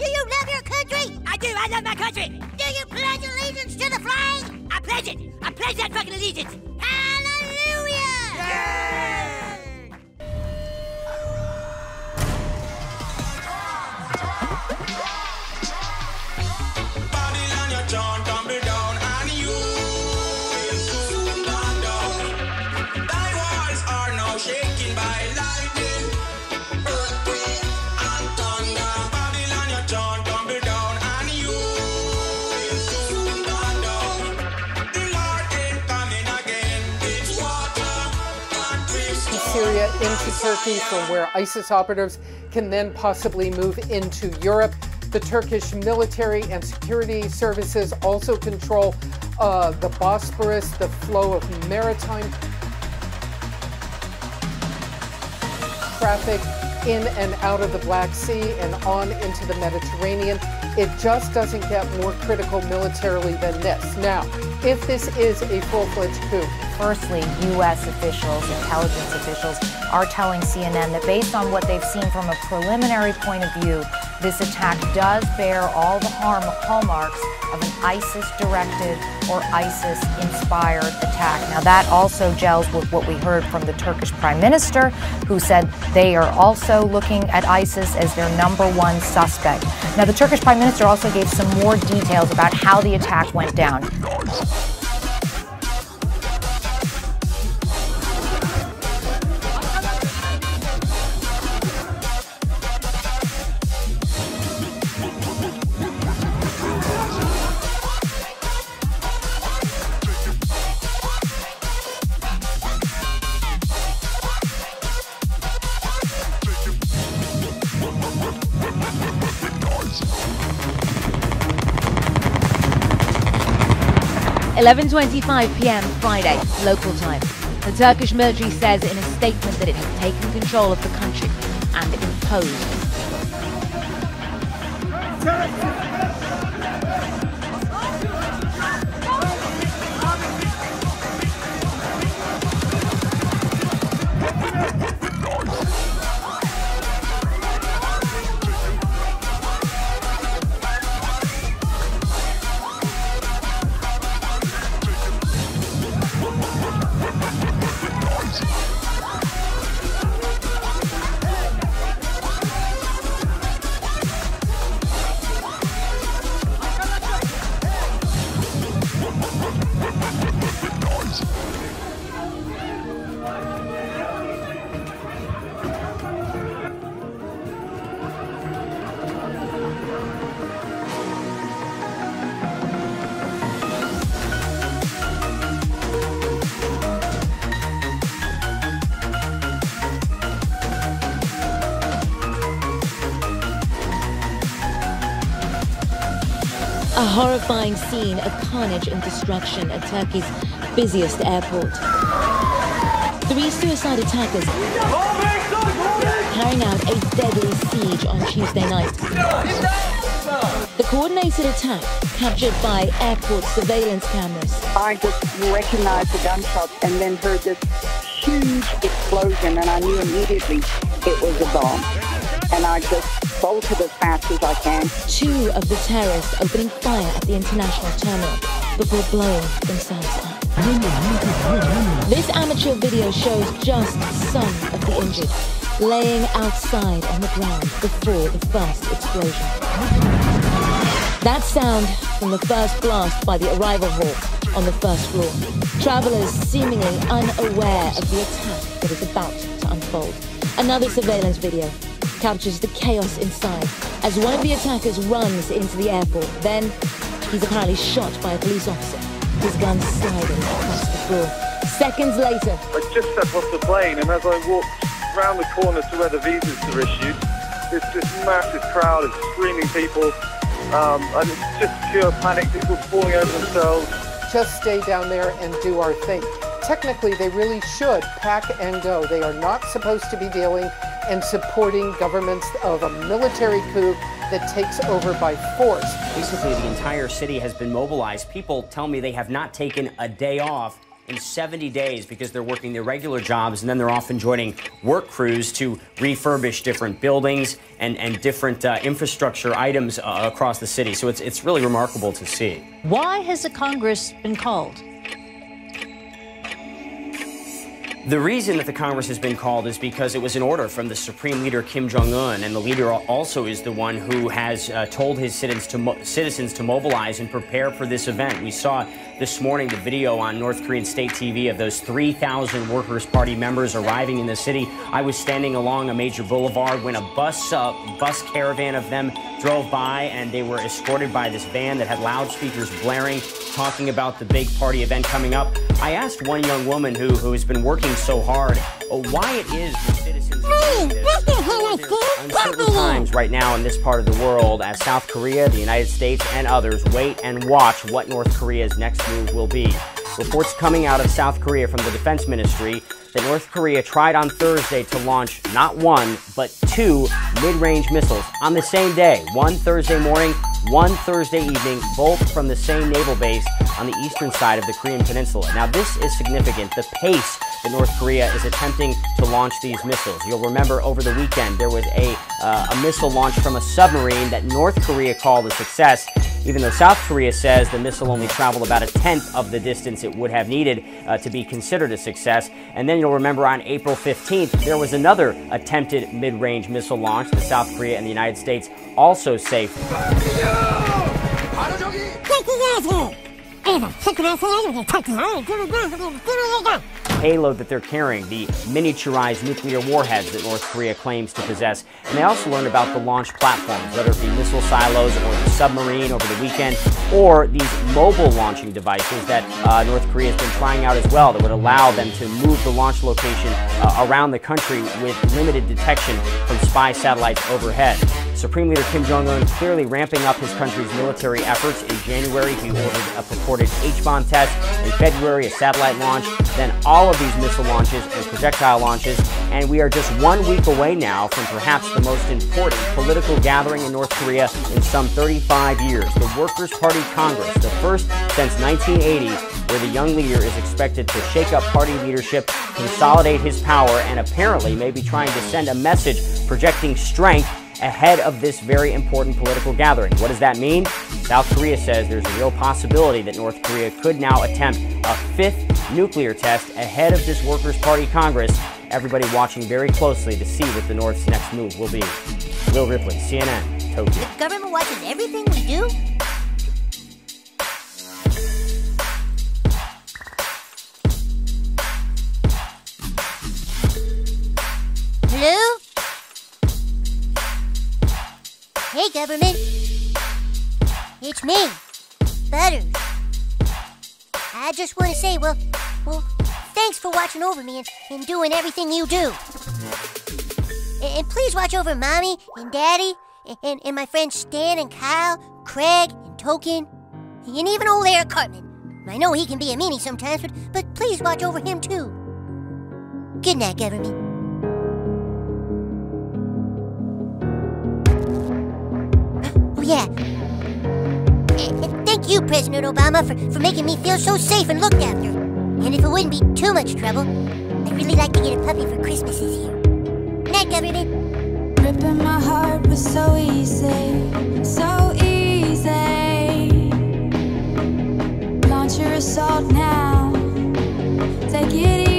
Do you love your country? I do. I love my country. Do you pledge allegiance to the flag? I pledge it. I pledge that fucking allegiance. Hallelujah! Syria into Turkey, from where ISIS operatives can then possibly move into Europe. The Turkish military and security services also control uh, the Bosporus, the flow of maritime traffic in and out of the Black Sea and on into the Mediterranean. It just doesn't get more critical militarily than this. Now, if this is a full fledged coup, Firstly, U.S. officials, intelligence officials, are telling CNN that based on what they've seen from a preliminary point of view, this attack does bear all the harm hallmarks of an ISIS-directed or ISIS-inspired attack. Now, that also gels with what we heard from the Turkish Prime Minister, who said they are also looking at ISIS as their number one suspect. Now, the Turkish Prime Minister also gave some more details about how the attack went down. 11:25 p.m. Friday, local time. The Turkish military says in a statement that it has taken control of the country and imposed A horrifying scene of carnage and destruction at Turkey's busiest airport. Three suicide attackers carrying out a deadly siege on Tuesday night. The coordinated attack captured by airport surveillance cameras. I just recognized the gunshots and then heard this huge explosion, and I knew immediately it was a bomb. And I just bolted as fast as I can. Two of the terrorists opening fire at the international terminal before blowing themselves up. This amateur video shows just some of the injured laying outside on the ground before the first explosion. That sound from the first blast by the arrival hall on the first floor. Travelers seemingly unaware of the attack that is about to unfold. Another surveillance video captures the chaos inside as one of the attackers runs into the airport. Then he's apparently shot by a police officer, his gun sliding across the floor. Seconds later, I just stepped off the plane, and as I walked round the corner to where the visas are issued, there's this massive crowd of screaming people, um, and it's just pure panic, people falling over themselves. just stay down there and do our thing. Technically, they really should pack and go. They are not supposed to be dealing and supporting governments of a military coup that takes over by force. Basically, the entire city has been mobilized. People tell me they have not taken a day off in 70 days because they're working their regular jobs and then they're often joining work crews to refurbish different buildings and, and different uh, infrastructure items uh, across the city. So it's, it's really remarkable to see. Why has the Congress been called? The reason that the Congress has been called is because it was an order from the Supreme Leader Kim Jong Un, and the leader also is the one who has uh, told his citizens to, citizens to mobilize and prepare for this event. We saw this morning the video on North Korean state TV of those 3,000 Workers' Party members arriving in the city. I was standing along a major boulevard when a bus, uh, bus caravan of them drove by, and they were escorted by this van that had loudspeakers blaring, talking about the big party event coming up. I asked one young woman who, who has been working so hard uh, why it is that citizens uncertain times right now in this part of the world as South Korea, the United States, and others wait and watch what North Korea's next move will be. Reports coming out of South Korea from the Defense Ministry that North Korea tried on Thursday to launch not one, but two mid range missiles on the same day. One Thursday morning, one Thursday evening, both from the same naval base on the eastern side of the Korean Peninsula. Now, this is significant. The pace that North Korea is attempting to launch these missiles. You'll remember over the weekend there was a, uh, a missile launched from a submarine that North Korea called a success, even though South Korea says the missile only traveled about a tenth of the distance it would have needed uh, to be considered a success. And then you'll remember on April 15th, there was another attempted mid range missile launch that South Korea and the United States also safe payload that they're carrying, the miniaturized nuclear warheads that North Korea claims to possess. And they also learned about the launch platforms, whether it be missile silos or the submarine over the weekend, or these mobile launching devices that uh, North Korea has been trying out as well that would allow them to move the launch location uh, around the country with limited detection from spy satellites overhead. Supreme Leader Kim Jong un clearly ramping up his country's military efforts. In January, he ordered a purported H bomb test. In February, a satellite launch. Then all of these missile launches and projectile launches. And we are just one week away now from perhaps the most important political gathering in North Korea in some 35 years the Workers' Party Congress, the first since 1980 where the young leader is expected to shake up party leadership, consolidate his power, and apparently may be trying to send a message projecting strength ahead of this very important political gathering. What does that mean? South Korea says there's a real possibility that North Korea could now attempt a fifth nuclear test ahead of this Workers' Party Congress. Everybody watching very closely to see what the North's next move will be. Will Ripley, CNN, Tokyo. The government watches everything we do? Hello? Hey, government. It's me, Butters. I just want to say, well, well, thanks for watching over me and, and doing everything you do. And, and please watch over Mommy and Daddy and, and, and, my friends Stan and Kyle, Craig and Token, and even old Eric Cartman. I know he can be a meanie sometimes, but, but please watch over him too. Good night, government. Oh yeah. You, President Obama, for, for making me feel so safe and looked after. And if it wouldn't be too much trouble, I'd really like to get a puppy for Christmas this year. Night, government. Ripping my heart was so easy, so easy. Launch your assault now. Take it easy.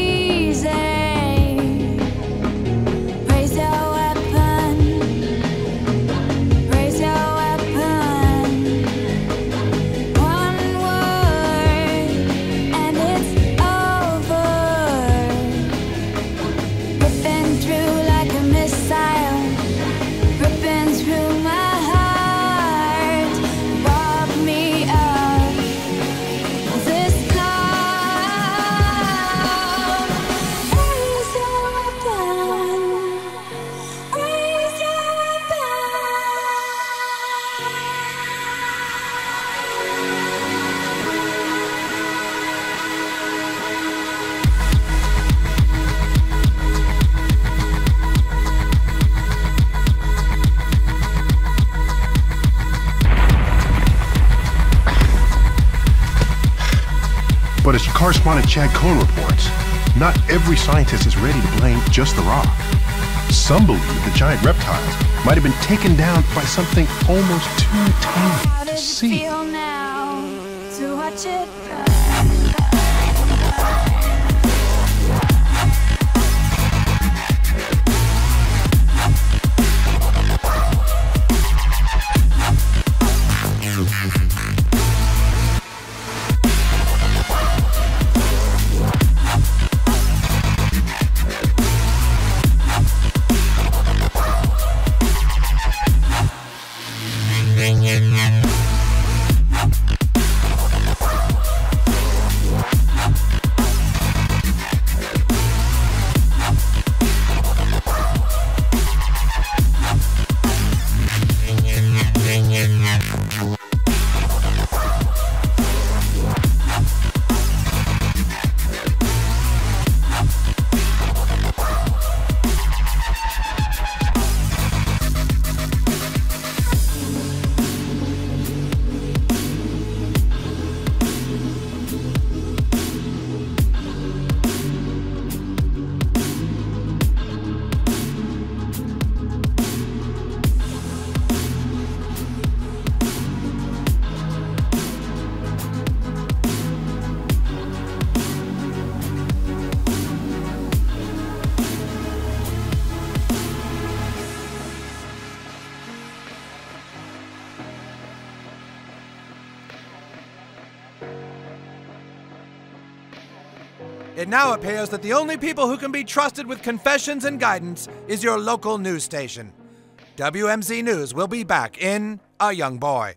Correspondent Chad Cohen reports, not every scientist is ready to blame just the rock. Some believe the giant reptiles might have been taken down by something almost too tiny to see. It now appears that the only people who can be trusted with confessions and guidance is your local news station. WMZ News will be back in a young boy.